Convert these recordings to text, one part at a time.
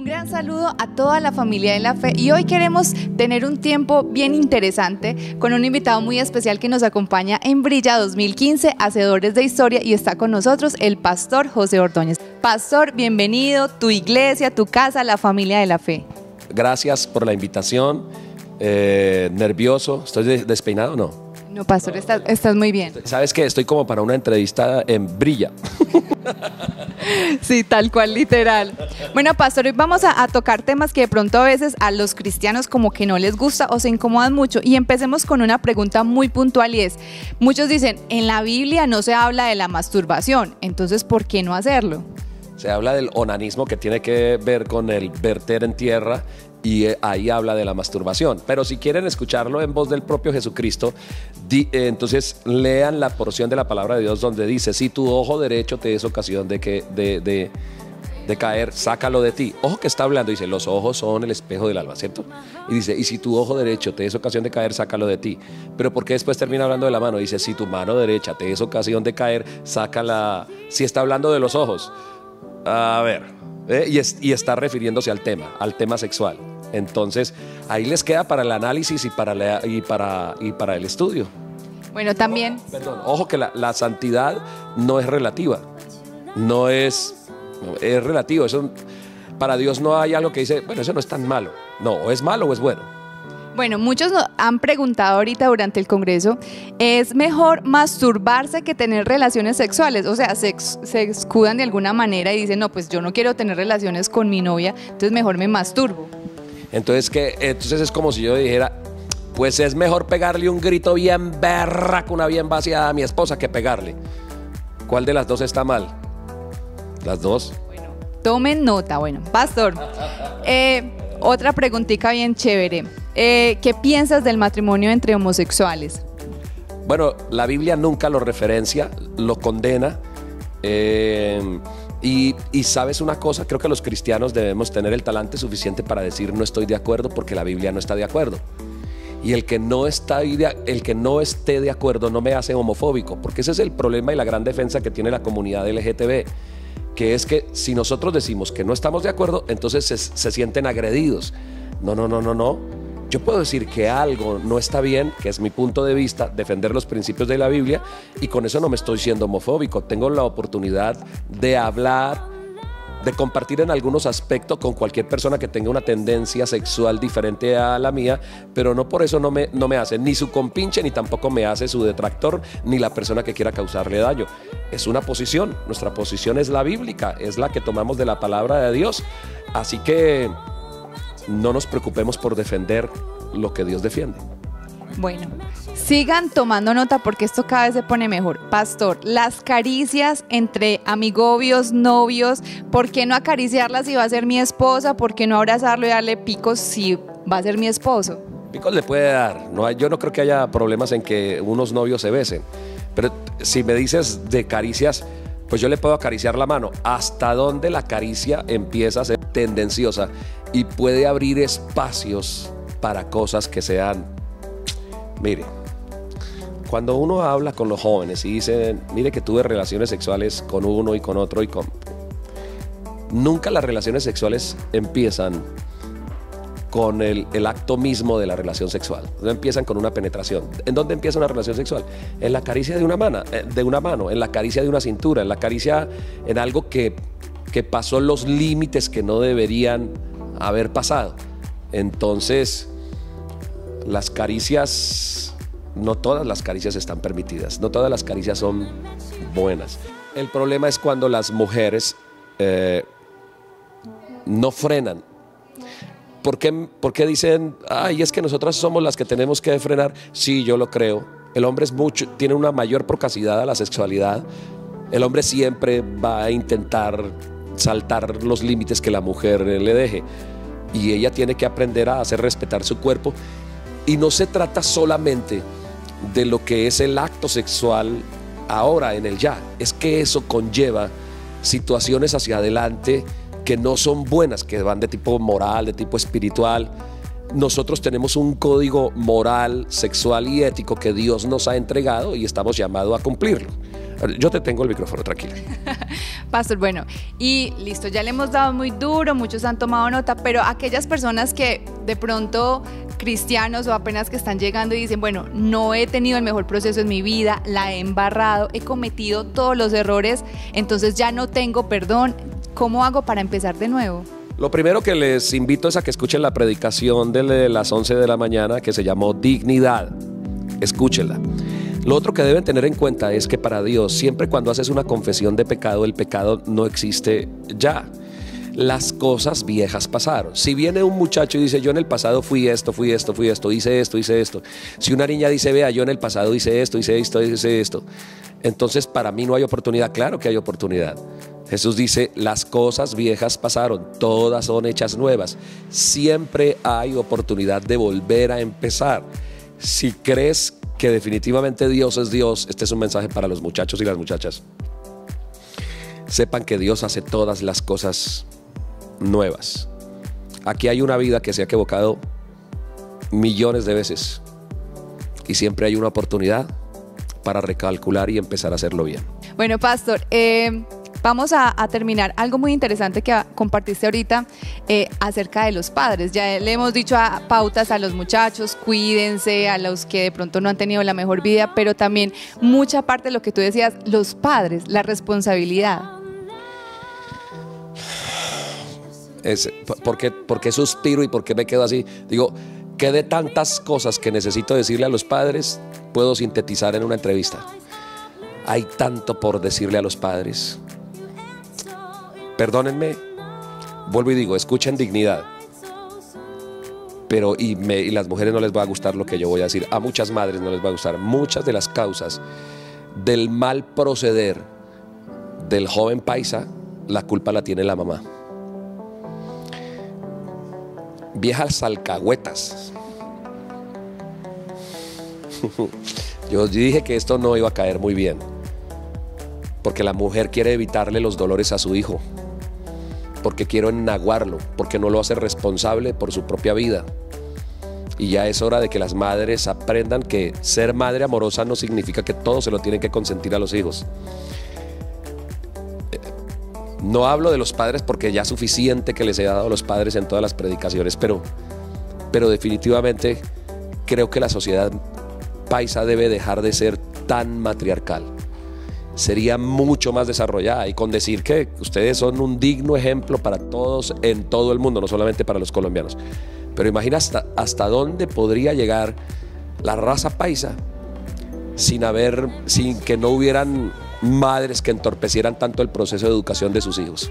Un gran saludo a toda la familia de la fe y hoy queremos tener un tiempo bien interesante con un invitado muy especial que nos acompaña en Brilla 2015, Hacedores de Historia y está con nosotros el pastor José Ordóñez. Pastor, bienvenido, tu iglesia, tu casa, la familia de la fe. Gracias por la invitación. Eh, nervioso, ¿estoy despeinado o no? No, pastor, estás, estás muy bien. ¿Sabes que Estoy como para una entrevista en Brilla. Sí, tal cual, literal. Bueno, pastor, hoy vamos a, a, tocar temas que de pronto a veces a los cristianos como que no les gusta o se incomodan mucho. Y empecemos con una pregunta muy puntual y es, muchos dicen, en la Biblia no se habla de la masturbación, entonces, ¿por qué no hacerlo? Se habla del onanismo que tiene que ver con el verter en tierra y eh, ahí habla de la masturbación. Pero si quieren escucharlo en voz del propio Jesucristo, di, eh, entonces lean la porción de la palabra de Dios donde dice, si tu ojo derecho te es ocasión de, que, de, de, de caer, sácalo de ti. Ojo que está hablando, dice, los ojos son el espejo del alma, ¿cierto? Y dice, y si tu ojo derecho te es ocasión de caer, sácalo de ti. Pero ¿por qué después termina hablando de la mano? Dice, si tu mano derecha te es ocasión de caer, sácala. Si está hablando de los ojos. A ver, ¿eh? y, es, y está refiriéndose al tema, al tema sexual. Entonces, ahí les queda para el análisis y para, la, y para, y para el estudio. Bueno, también. Ojo, perdón, ojo que la, la, santidad no es relativa. No es. Es relativo. Eso, para Dios no hay algo que dice, bueno, eso no es tan malo. No, o es malo o es bueno. Bueno, muchos han preguntado ahorita durante el Congreso, ¿es mejor masturbarse que tener relaciones sexuales? O sea, se, se, escudan de alguna manera y dicen, no, pues yo no quiero tener relaciones con mi novia, entonces mejor me masturbo. Entonces, que, entonces es como si yo dijera, pues es mejor pegarle un grito bien berraco, una bien vaciada a mi esposa que pegarle. ¿Cuál de las dos está mal? Las dos. Bueno, tomen nota. Bueno, pastor, eh, otra preguntita bien chévere. Eh, ¿Qué piensas del matrimonio entre homosexuales? Bueno, la Biblia nunca lo referencia, lo condena. Eh, y, sabes una cosa, creo que los cristianos debemos tener el talante suficiente para decir no estoy de acuerdo porque la Biblia no está de acuerdo. Y el que no está el que no esté de acuerdo no me hace homofóbico, porque ese es el problema y la gran defensa que tiene la comunidad LGTB, que es que si nosotros decimos que no estamos de acuerdo, entonces se, sienten agredidos. No, no, no, no, no. Yo puedo decir que algo no está bien, que es mi punto de vista, defender los principios de la Biblia, y con eso no me estoy siendo homofóbico. Tengo la oportunidad de hablar, de compartir en algunos aspectos con cualquier persona que tenga una tendencia sexual diferente a la mía, pero no por eso no me, no me hace ni su compinche, ni tampoco me hace su detractor, ni la persona que quiera causarle daño. Es una posición, nuestra posición es la bíblica, es la que tomamos de la palabra de Dios. Así que no nos preocupemos por defender lo que Dios defiende. Bueno, sigan tomando nota porque esto cada vez se pone mejor. Pastor, las caricias entre amigobios, novios, ¿por qué no acariciarlas si va a ser mi esposa? ¿Por qué no abrazarlo y darle picos si va a ser mi esposo? Picos le puede dar. No yo no creo que haya problemas en que unos novios se besen. Pero si me dices de caricias, pues yo le puedo acariciar la mano. ¿Hasta dónde la caricia empieza a ser tendenciosa y puede abrir espacios para cosas que sean... Mire, cuando uno habla con los jóvenes y dicen, mire que tuve relaciones sexuales con uno y con otro y con... Nunca las relaciones sexuales empiezan con el, el, acto mismo de la relación sexual. No empiezan con una penetración. ¿En dónde empieza una relación sexual? En la caricia de una mano, de una mano, en la caricia de una cintura, en la caricia en algo que, que pasó los límites que no deberían haber pasado. Entonces, las caricias, no todas las caricias están permitidas, no todas las caricias son buenas. El problema es cuando las mujeres eh, no frenan. ¿Por qué, ¿Por qué, dicen, ay, es que nosotras somos las que tenemos que frenar? Sí, yo lo creo. El hombre es mucho, tiene una mayor procacidad a la sexualidad. El hombre siempre va a intentar saltar los límites que la mujer le deje. Y ella tiene que aprender a hacer respetar su cuerpo. Y no se trata solamente de lo que es el acto sexual ahora en el ya. Es que eso conlleva situaciones hacia adelante que no son buenas, que van de tipo moral, de tipo espiritual. Nosotros tenemos un código moral, sexual y ético que Dios nos ha entregado y estamos llamados a cumplirlo. Yo te tengo el micrófono, tranquila. Pastor, bueno, y listo, ya le hemos dado muy duro, muchos han tomado nota, pero aquellas personas que de pronto cristianos o apenas que están llegando y dicen, bueno, no he tenido el mejor proceso en mi vida, la he embarrado, he cometido todos los errores, entonces ya no tengo perdón, ¿cómo hago para empezar de nuevo? Lo primero que les invito es a que escuchen la predicación de las 11 de la mañana que se llamó Dignidad. Escúchenla. Lo otro que deben tener en cuenta es que para Dios, siempre cuando haces una confesión de pecado, el pecado no existe ya. Las cosas viejas pasaron. Si viene un muchacho y dice, yo en el pasado fui esto, fui esto, fui esto, hice esto, hice esto. Si una niña dice, vea, yo en el pasado hice esto, hice esto, hice esto. Entonces para mí no hay oportunidad. Claro que hay oportunidad. Jesús dice, las cosas viejas pasaron, todas son hechas nuevas. Siempre hay oportunidad de volver a empezar. Si crees que definitivamente Dios es Dios, este es un mensaje para los muchachos y las muchachas. Sepan que Dios hace todas las cosas nuevas. Aquí hay una vida que se ha equivocado millones de veces y siempre hay una oportunidad para recalcular y empezar a hacerlo bien. Bueno, Pastor, eh, Vamos a, terminar algo muy interesante que compartiste ahorita eh, acerca de los padres. Ya le hemos dicho a pautas a los muchachos, cuídense, a los que de pronto no han tenido la mejor vida, pero también mucha parte de lo que tú decías, los padres, la responsabilidad. Es, ¿por, qué, ¿Por qué suspiro y por qué me quedo así? Digo, que de tantas cosas que necesito decirle a los padres puedo sintetizar en una entrevista? Hay tanto por decirle a los padres perdónenme, vuelvo y digo, escuchen dignidad. Pero y las mujeres no les va a gustar lo que yo voy a decir. A muchas madres no les va a gustar. Muchas de las causas del mal proceder del joven paisa, la culpa la tiene la mamá. Viejas alcahuetas. Yo dije que esto no iba a caer muy bien, porque la mujer quiere evitarle los dolores a su hijo porque quiero enaguarlo, porque no lo hace responsable por su propia vida. Y ya es hora de que las madres aprendan que ser madre amorosa no significa que todo se lo tienen que consentir a los hijos. No hablo de los padres porque ya es suficiente que les he dado a los padres en todas las predicaciones, pero, pero definitivamente creo que la sociedad paisa debe dejar de ser tan matriarcal sería mucho más desarrollada y con decir que ustedes son un digno ejemplo para todos en todo el mundo, no solamente para los colombianos. Pero imagina hasta, hasta dónde podría llegar la raza paisa sin haber, sin que no hubieran madres que entorpecieran tanto el proceso de educación de sus hijos.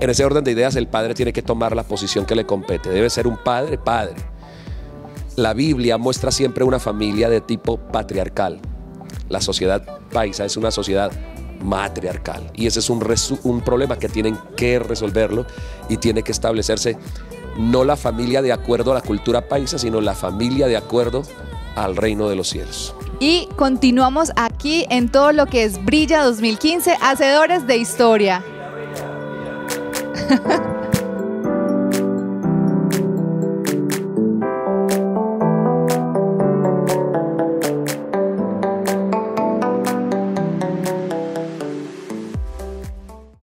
En ese orden de ideas, el padre tiene que tomar la posición que le compete. Debe ser un padre, padre. La Biblia muestra siempre una familia de tipo patriarcal. La sociedad paisa es una sociedad matriarcal y ese es un, un problema que tienen que resolverlo y tiene que establecerse no la familia de acuerdo a la cultura paisa, sino la familia de acuerdo al reino de los cielos. Y continuamos aquí en todo lo que es Brilla 2015, Hacedores de Historia.